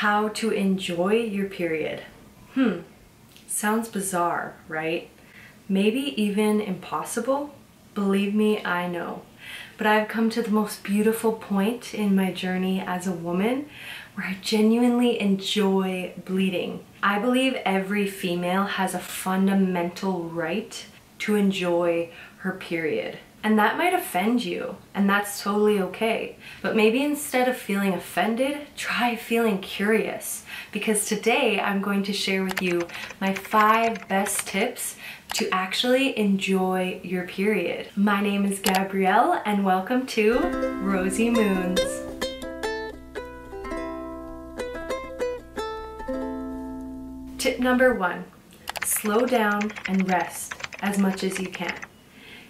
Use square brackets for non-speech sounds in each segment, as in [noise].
how to enjoy your period. Hmm, sounds bizarre, right? Maybe even impossible? Believe me, I know. But I've come to the most beautiful point in my journey as a woman where I genuinely enjoy bleeding. I believe every female has a fundamental right to enjoy her period. And that might offend you, and that's totally okay. But maybe instead of feeling offended, try feeling curious. Because today I'm going to share with you my five best tips to actually enjoy your period. My name is Gabrielle, and welcome to Rosie Moons. Tip number one, slow down and rest as much as you can.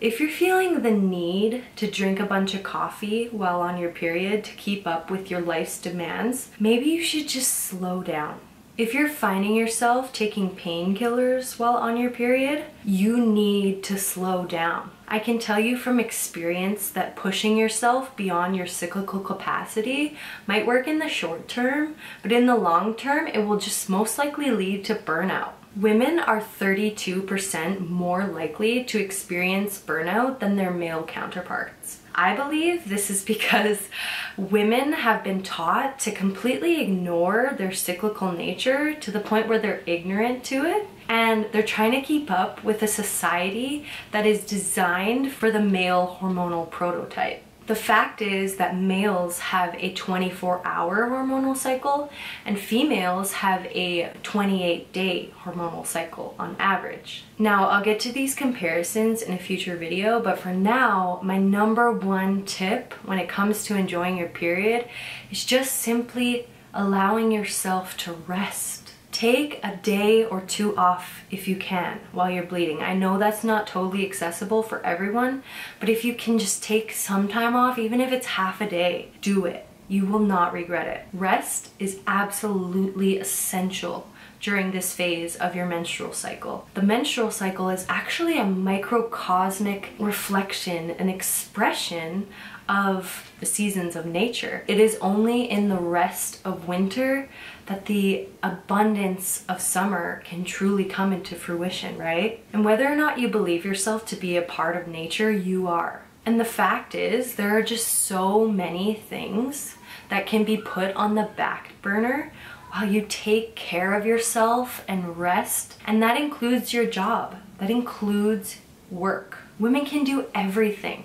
If you're feeling the need to drink a bunch of coffee while on your period to keep up with your life's demands, maybe you should just slow down. If you're finding yourself taking painkillers while on your period, you need to slow down. I can tell you from experience that pushing yourself beyond your cyclical capacity might work in the short term, but in the long term, it will just most likely lead to burnout. Women are 32% more likely to experience burnout than their male counterparts. I believe this is [laughs] because women have been taught to completely ignore their cyclical nature to the point where they're ignorant to it and they're trying to keep up with a society that is designed for the male hormonal prototype. The fact is that males have a 24 hour hormonal cycle and females have a 28 day hormonal cycle on average. Now, I'll get to these comparisons in a future video, but for now, my number one tip when it comes to enjoying your period is just simply allowing yourself to rest take a day or two off if you can while you're bleeding. I know that's not totally accessible for everyone, but if you can just take some time off, even if it's half a day, do it. You will not regret it. Rest is absolutely essential during this phase of your menstrual cycle. The menstrual cycle is actually a microcosmic reflection, an expression of the seasons of nature. It is only in the rest of winter that the abundance of summer can truly come into fruition, right? And whether or not you believe yourself to be a part of nature, you are. And the fact is, there are just so many things that can be put on the back burner while you take care of yourself and rest. And that includes your job, that includes work. Women can do everything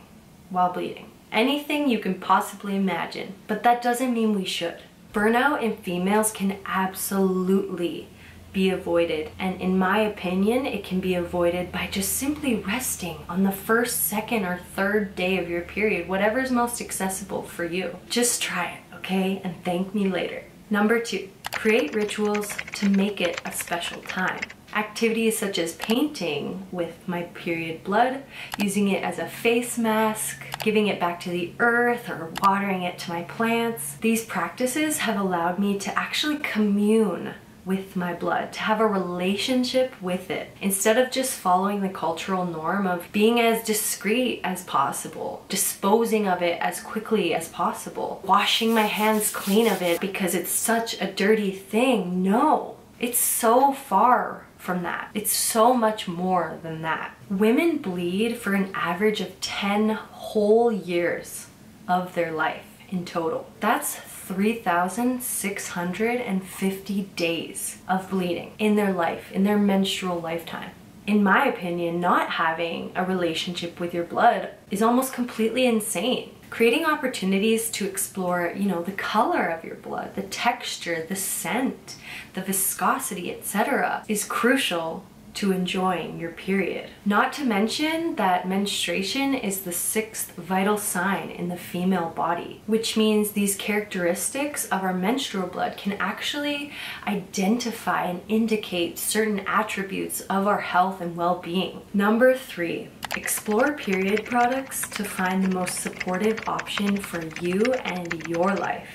while bleeding. Anything you can possibly imagine, but that doesn't mean we should. Burnout in females can absolutely be avoided. And in my opinion, it can be avoided by just simply resting on the first, second, or third day of your period, whatever is most accessible for you. Just try it, okay? And thank me later. Number two, create rituals to make it a special time. Activities such as painting with my period blood, using it as a face mask, giving it back to the earth, or watering it to my plants. These practices have allowed me to actually commune with my blood, to have a relationship with it, instead of just following the cultural norm of being as discreet as possible, disposing of it as quickly as possible, washing my hands clean of it because it's such a dirty thing. No, it's so far from that. It's so much more than that. Women bleed for an average of 10 whole years of their life in total. That's 3,650 days of bleeding in their life, in their menstrual lifetime. In my opinion, not having a relationship with your blood is almost completely insane creating opportunities to explore, you know, the color of your blood, the texture, the scent, the viscosity, etc. is crucial to enjoying your period. Not to mention that menstruation is the sixth vital sign in the female body, which means these characteristics of our menstrual blood can actually identify and indicate certain attributes of our health and well-being. Number three, explore period products to find the most supportive option for you and your life.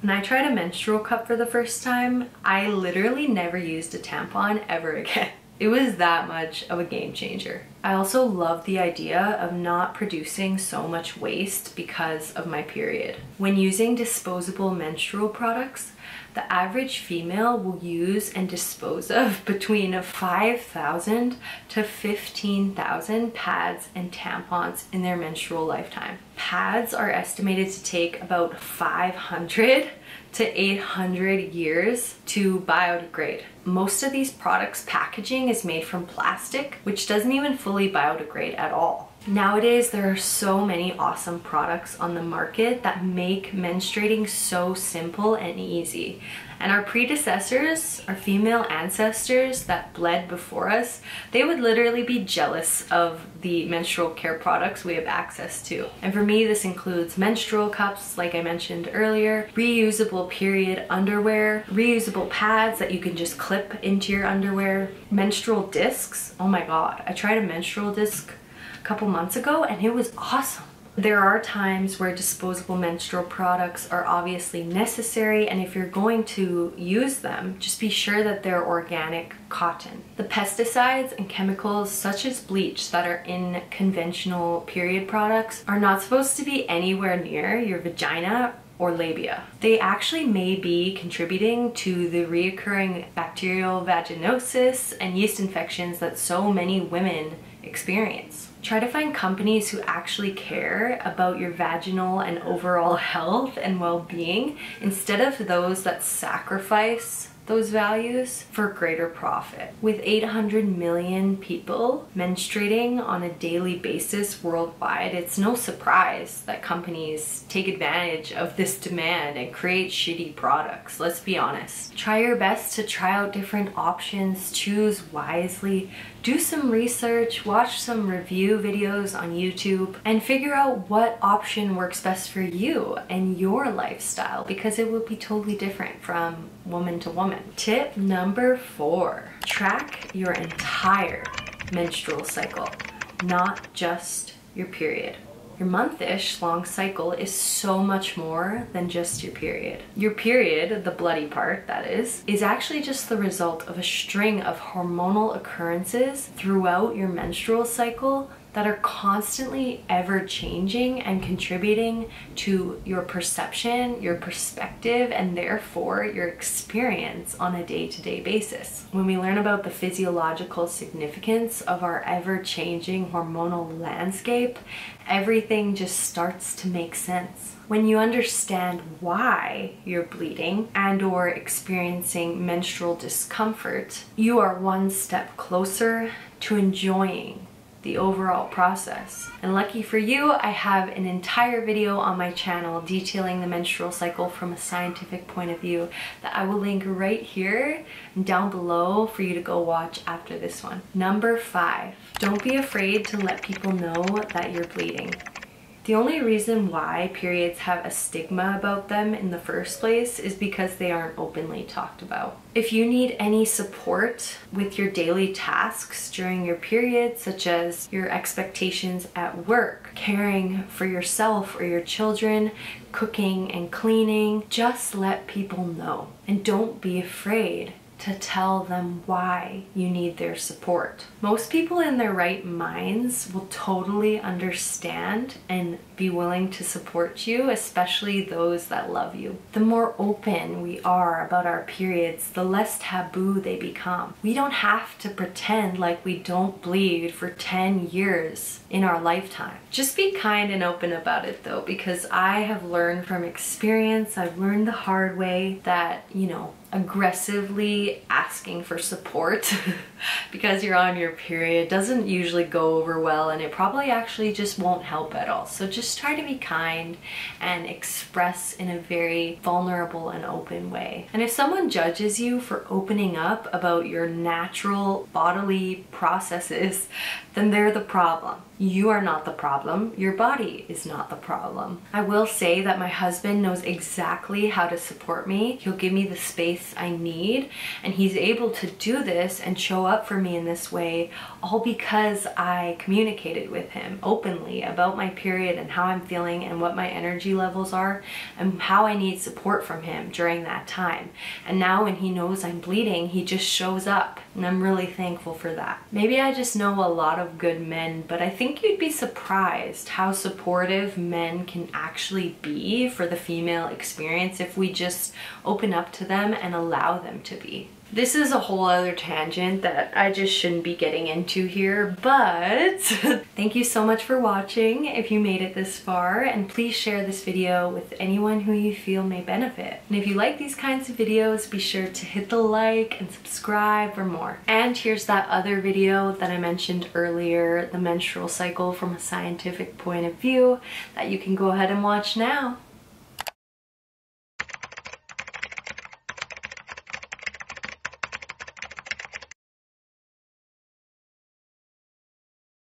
When I tried a menstrual cup for the first time, I literally never used a tampon ever [laughs] again. It was that much of a game changer. I also love the idea of not producing so much waste because of my period. When using disposable menstrual products, the average female will use and dispose of between 5,000 to 15,000 pads and tampons in their menstrual lifetime. Pads are estimated to take about 500 to 800 years to biodegrade. Most of these products packaging is made from plastic, which doesn't even fully biodegrade at all. Nowadays, there are so many awesome products on the market that make menstruating so simple and easy. And our predecessors, our female ancestors that bled before us, they would literally be jealous of the menstrual care products we have access to. And for me, this includes menstrual cups, like I mentioned earlier, reusable period underwear, reusable pads that you can just clip into your underwear, menstrual discs. Oh my God, I tried a menstrual disc a couple months ago and it was awesome. There are times where disposable menstrual products are obviously necessary and if you're going to use them, just be sure that they're organic cotton. The pesticides and chemicals such as bleach that are in conventional period products are not supposed to be anywhere near your vagina or labia. They actually may be contributing to the reoccurring bacterial vaginosis and yeast infections that so many women experience. Try to find companies who actually care about your vaginal and overall [laughs] health and well-being instead of those that sacrifice those values for greater profit. With 800 million people menstruating on a daily basis worldwide, it's no surprise that companies take advantage of this demand and create shitty products, let's be honest. Try your best to try out different options, choose wisely, do some research, watch some review videos on YouTube, and figure out what option works best for you and your lifestyle because it will be totally different from woman to woman. Tip number four, track your entire menstrual cycle, not just your period. Your month-ish long cycle is so much more than just your period. Your period, the bloody part that is, is actually just the result of a string of hormonal occurrences throughout your menstrual cycle that are constantly ever changing and contributing to your perception, your perspective, and therefore your experience on a day to day basis. When we learn about the physiological significance of our ever changing hormonal landscape, everything just starts to make sense. When you understand why you're bleeding and or experiencing menstrual discomfort, you are one step closer to enjoying the overall process. And lucky for you, I have an entire video on my channel detailing the menstrual cycle from a scientific point of view that I will link right here and down below for you to go watch after this one. Number five, don't be afraid to let people know that you're bleeding. The only reason why periods have a stigma about them in the first place is because they aren't openly talked about. If you need any support with your daily tasks during your period, such as your expectations at work, caring for yourself or your children, cooking and cleaning, just let people know. And don't be afraid to tell them why you need their support. Most people in their right minds will totally understand and be willing to support you, especially those that love you. The more open we are about our periods, the less taboo they become. We don't have to pretend like we don't bleed for 10 years in our lifetime. Just be kind and open about it though, because I have learned from experience, I've learned the hard way that, you know, aggressively asking for support [laughs] because you're on your period doesn't usually go over well and it probably actually just won't help at all. So just try to be kind and express in a very vulnerable and open way. And if someone judges you for opening up about your natural bodily processes, then they're the problem. You are not the problem. Your body is not the problem. I will say that my husband knows exactly how to support me. He'll give me the space I need and he's able to do this and show up for me in this way all because I communicated with him openly about my period and how I'm feeling and what my energy levels are and how I need support from him during that time. And now when he knows I'm bleeding, he just shows up and I'm really thankful for that. Maybe I just know a lot of good men, but I think you'd be surprised how supportive men can actually be for the female experience if we just open up to them and allow them to be. This is a whole other tangent that I just shouldn't be getting into here, but [laughs] thank you so much for watching if you made it this far, and please share this video with anyone who you feel may benefit. And if you like these kinds of videos, be sure to hit the like and subscribe for more. And here's that other video that I mentioned earlier, the menstrual cycle from a scientific point of view, that you can go ahead and watch now.